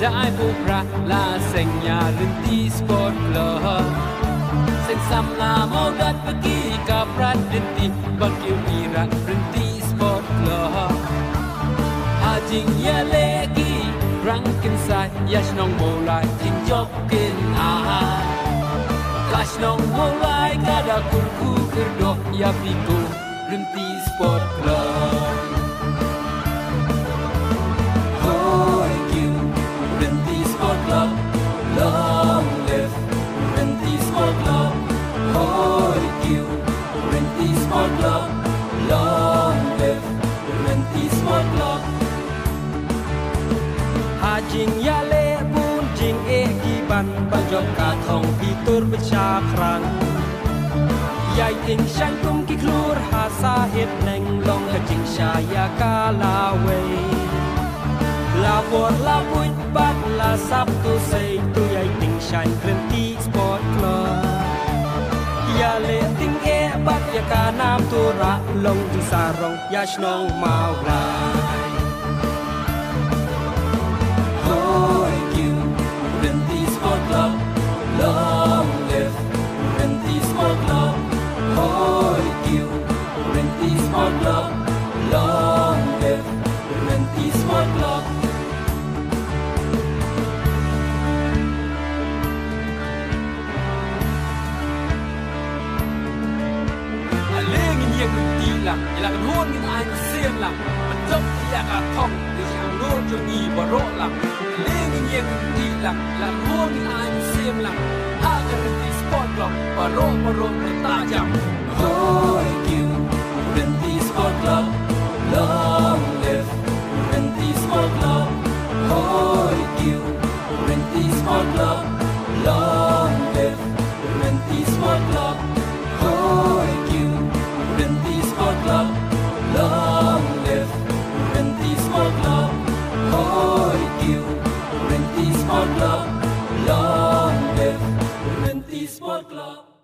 đại vô ra là sành nhà lên đi sport mau đất bất kỳ cà prat lên đi bất kỳ mi ra lên đi chính ya lê răng kinh sai ya nong bồ lại chính chọc kinh à Kash nong bồ lại cả đã kurku kerdo ya piku lên đi sport club. Rinti Sport Club Long live Rinti Sport Club Hajing ya le bun jing e ki ban ba jok ka thong pi tur ba cha krang Yai ting shan kum ki klur ha sa het neng long ka jing sha ya ka la we La por la puit bat la sap tu sei tu yai ting shan krem ជាការណាមទូរៈលងទីសារងយ៉ាឆ្នងមកឡាយអូយគីមរិនទី Sport Club long live រិនទី Sport Club. អូយគីមរិនទី Sport Club long live រិនទី Sport Club. riêng mình tin là vậy là mình hôn những ai mình riêng là mình để hàng luôn cho nhì và rõ là lấy những riêng mình tin là là mình hôn những ai mình riêng là sport club và rõ và rõ mình ta chẳng Hãy subscribe cho kênh Ghiền Mì Gõ Để không bỏ lỡ những video hấp dẫn Sport Club. Club.